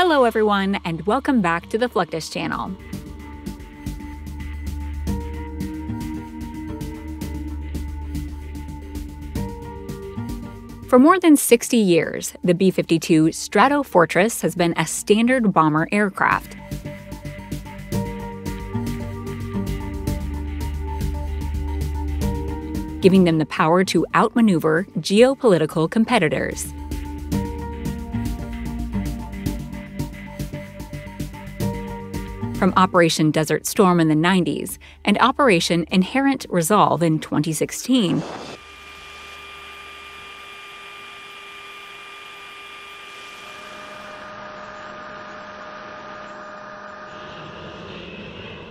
Hello, everyone, and welcome back to the Fluctus channel. For more than 60 years, the B 52 Stratofortress has been a standard bomber aircraft. Giving them the power to outmaneuver geopolitical competitors. From Operation Desert Storm in the 90s and Operation Inherent Resolve in 2016,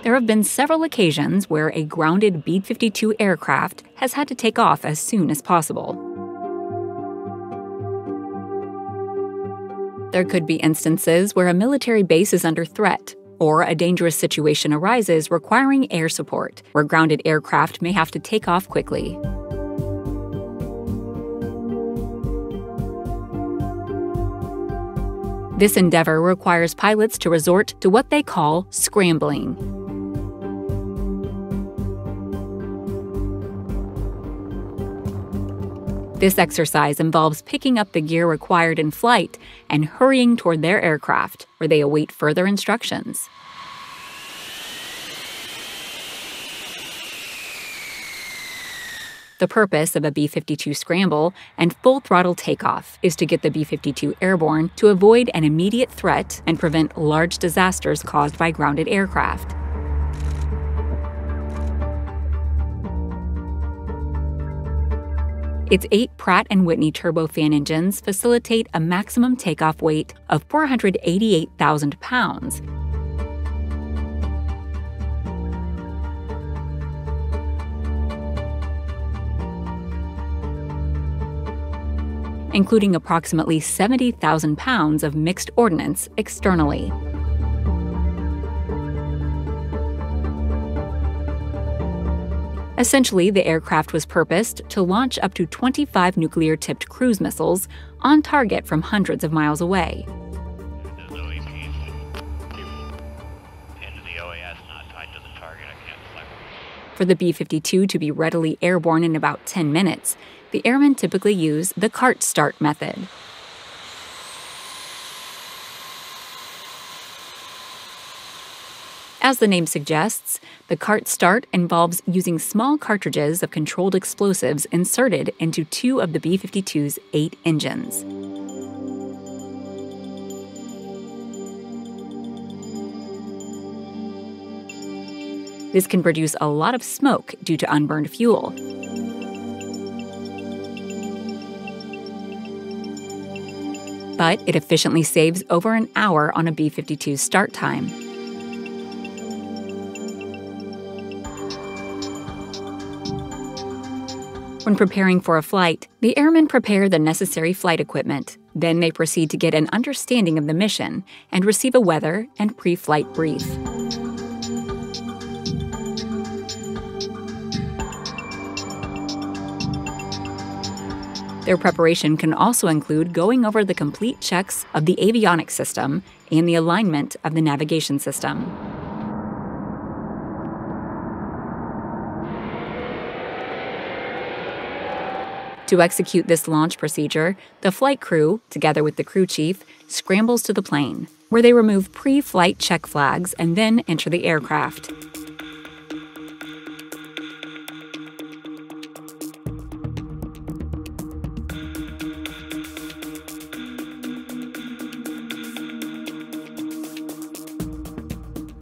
There have been several occasions where a grounded B 52 aircraft has had to take off as soon as possible. There could be instances where a military base is under threat, or a dangerous situation arises requiring air support, where grounded aircraft may have to take off quickly. This endeavor requires pilots to resort to what they call scrambling. This exercise involves picking up the gear required in flight and hurrying toward their aircraft, where they await further instructions. The purpose of a B 52 scramble and full throttle takeoff is to get the B 52 airborne to avoid an immediate threat and prevent large disasters caused by grounded aircraft. Its eight Pratt & Whitney turbofan engines facilitate a maximum takeoff weight of 488,000 pounds. including approximately 70,000 pounds of mixed ordnance externally. Essentially, the aircraft was purposed to launch up to 25 nuclear tipped cruise missiles on target from hundreds of miles away. For the B 52 to be readily airborne in about 10 minutes, the airmen typically use the cart start method. As the name suggests, the cart start involves using small cartridges of controlled explosives inserted into two of the B 52's eight engines. This can produce a lot of smoke due to unburned fuel. But it efficiently saves over an hour on a B 52's start time. When preparing for a flight, the airmen prepare the necessary flight equipment. Then they proceed to get an understanding of the mission and receive a weather and pre flight brief. Their preparation can also include going over the complete checks of the avionics system and the alignment of the navigation system. To execute this launch procedure, the flight crew, together with the crew chief, scrambles to the plane, where they remove pre flight check flags and then enter the aircraft.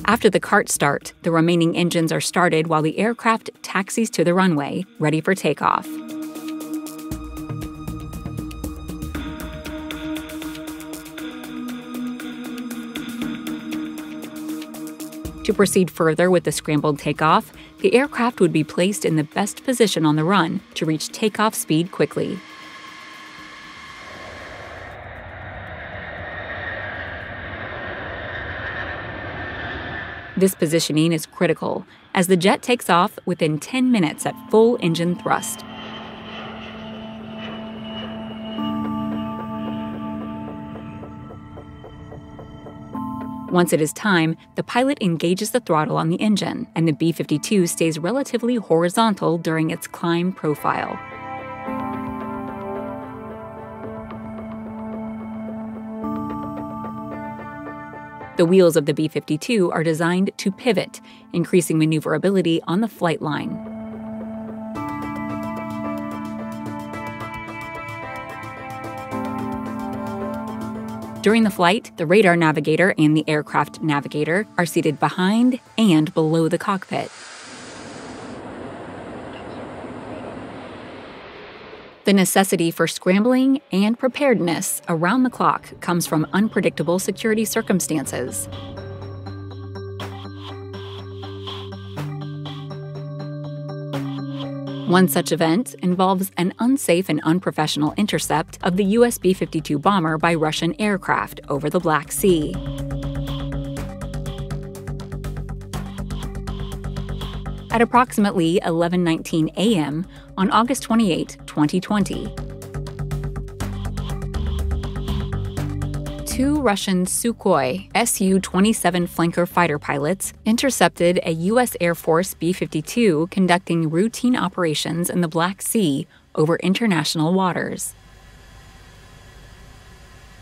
After the cart start, the remaining engines are started while the aircraft taxis to the runway, ready for takeoff. Proceed further with the scrambled takeoff, the aircraft would be placed in the best position on the run to reach takeoff speed quickly. This positioning is critical as the jet takes off within 10 minutes at full engine thrust. Once it is time, the pilot engages the throttle on the engine, and the B 52 stays relatively horizontal during its climb profile. The wheels of the B 52 are designed to pivot, increasing maneuverability on the flight line. During the flight, the radar navigator and the aircraft navigator are seated behind and below the cockpit. The necessity for scrambling and preparedness around the clock comes from unpredictable security circumstances. One such event involves an unsafe and unprofessional intercept of the US B 52 bomber by Russian aircraft over the Black Sea. At approximately 11:19 a.m. on August 28, 2020, two Russian Sukhoi Su 27 flanker fighter pilots intercepted a U.S. Air Force B 52 conducting routine operations in the Black Sea over international waters.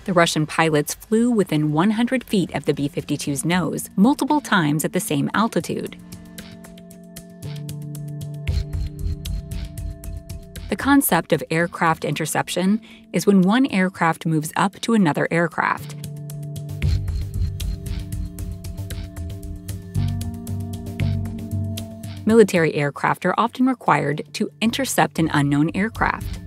The Russian pilots flew within 100 feet of the B 52's nose multiple times at the same altitude. The concept of aircraft interception is when one aircraft moves up to another aircraft. Military aircraft are often required to intercept an unknown aircraft.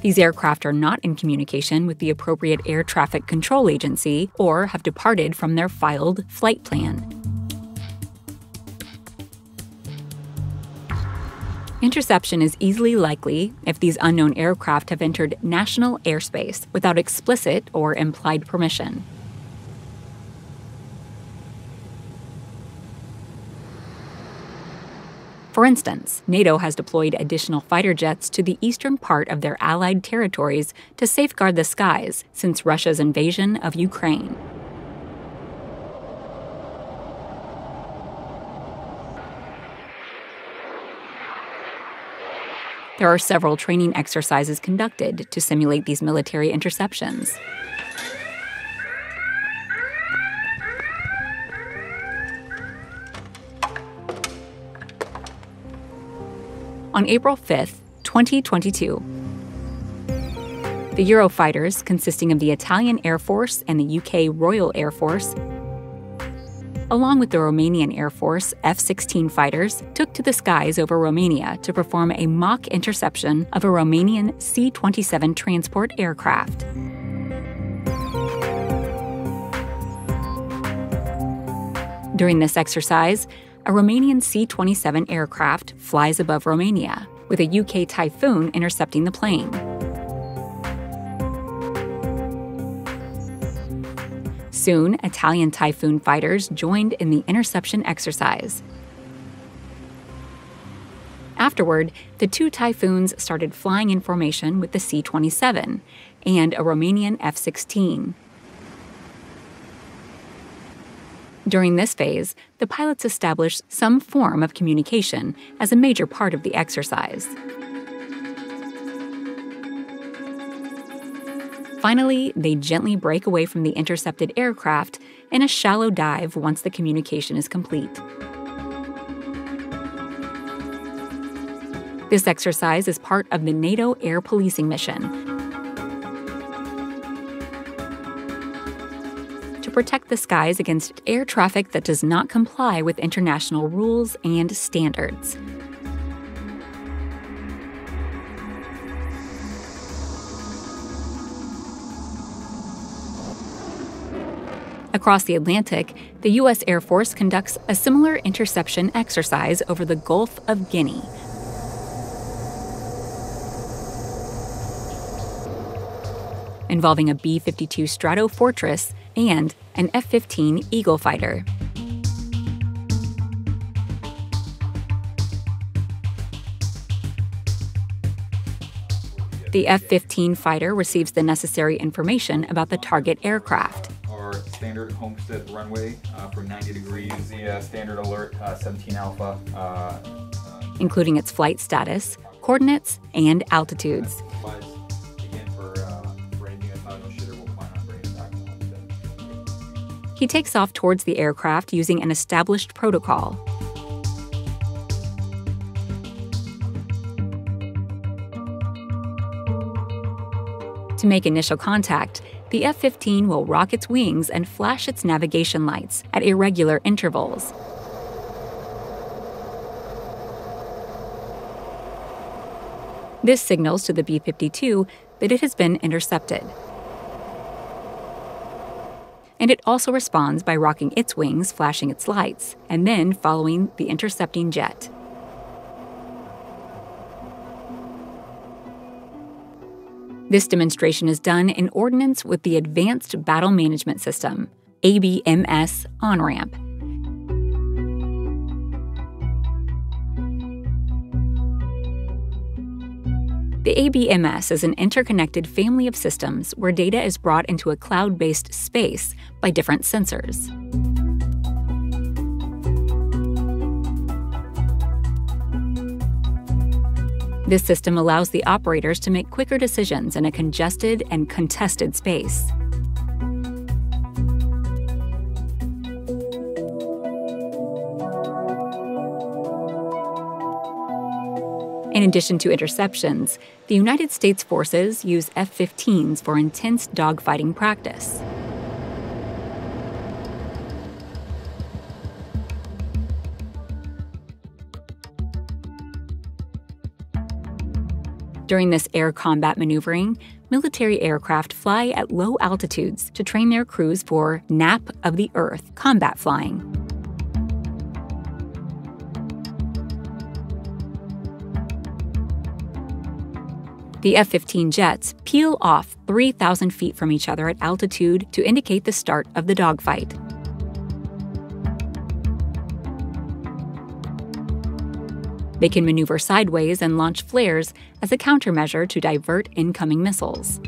These aircraft are not in communication with the appropriate air traffic control agency or have departed from their filed flight plan. Interception is easily likely if these unknown aircraft have entered national airspace without explicit or implied permission. For instance, NATO has deployed additional fighter jets to the eastern part of their allied territories to safeguard the skies since Russia's invasion of Ukraine. There are several training exercises conducted to simulate these military interceptions. On April 5th, 2022, the Eurofighters, consisting of the Italian Air Force and the UK Royal Air Force, along with the Romanian Air Force F 16 fighters, took to the skies over Romania to perform a mock interception of a Romanian C 27 transport aircraft. During this exercise, a Romanian C 27 aircraft flies above Romania, with a UK Typhoon intercepting the plane. Soon, Italian Typhoon fighters joined in the interception exercise. Afterward, the two Typhoons started flying in formation with the C 27 and a Romanian F 16. During this phase, the pilots established some form of communication as a major part of the exercise. Finally, they gently break away from the intercepted aircraft in a shallow dive once the communication is complete. This exercise is part of the NATO air policing mission to protect the skies against air traffic that does not comply with international rules and standards. Across the Atlantic, the U.S. Air Force conducts a similar interception exercise over the Gulf of Guinea. Involving a B 52 Stratofortress and an F 15 Eagle fighter. The F 15 fighter receives the necessary information about the target aircraft. Standard homestead runway uh, for 90 degrees, the uh, standard alert uh, 17 alpha, uh, including its flight status, coordinates, and altitudes. He takes off towards the aircraft using an established protocol. To make initial contact, the F 15 will rock its wings and flash its navigation lights at irregular intervals. This signals to the B 52 that it has been intercepted and it also responds by rocking its wings, flashing its lights, and then following the intercepting jet. This demonstration is done in ordnance with the Advanced Battle Management System, ABMS on ramp, The ABMS is an interconnected family of systems where data is brought into a cloud based space by different sensors. This system allows the operators to make quicker decisions in a congested and contested space. In addition to interceptions, the United States forces use F 15s for intense dogfighting practice. During this air combat maneuvering, military aircraft fly at low altitudes to train their crews for nap of the earth combat flying. The F 15 jets peel off 3,000 feet from each other at altitude to indicate the start of the dogfight. They can maneuver sideways and launch flares as a countermeasure to divert incoming missiles.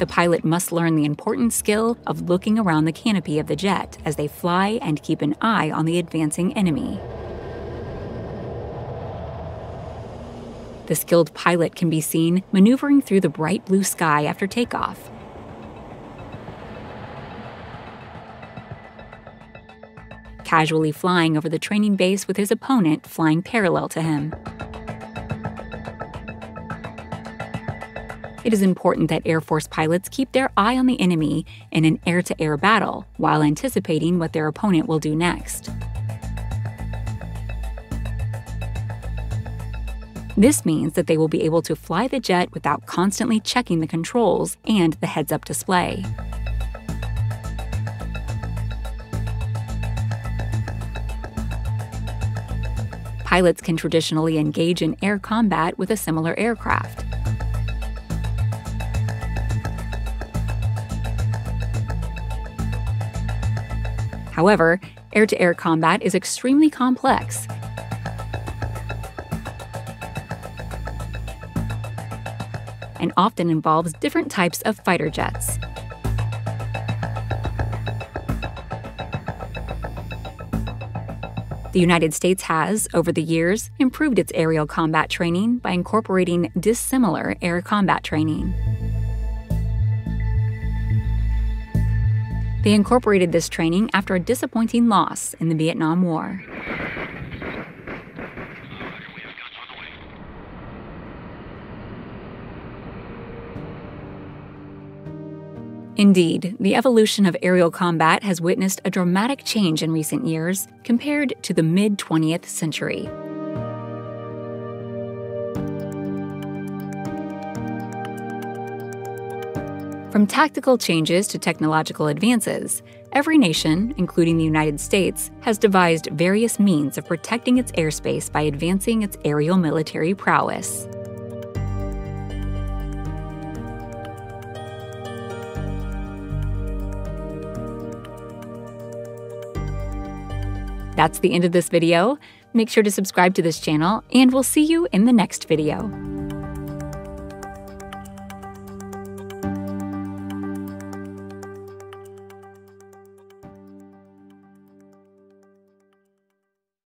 the pilot must learn the important skill of looking around the canopy of the jet as they fly and keep an eye on the advancing enemy. The skilled pilot can be seen maneuvering through the bright blue sky after takeoff. Casually flying over the training base with his opponent flying parallel to him. It is important that Air Force pilots keep their eye on the enemy in an air to air battle while anticipating what their opponent will do next. This means that they will be able to fly the jet without constantly checking the controls and the heads up display. Pilots can traditionally engage in air combat with a similar aircraft. However, air to air combat is extremely complex. And often involves different types of fighter jets. The United States has, over the years, improved its aerial combat training by incorporating dissimilar air combat training. They incorporated this training after a disappointing loss in the Vietnam War. Indeed, the evolution of aerial combat has witnessed a dramatic change in recent years compared to the mid 20th century. From tactical changes to technological advances, every nation, including the United States, has devised various means of protecting its airspace by advancing its aerial military prowess. That's the end of this video. Make sure to subscribe to this channel, and we'll see you in the next video.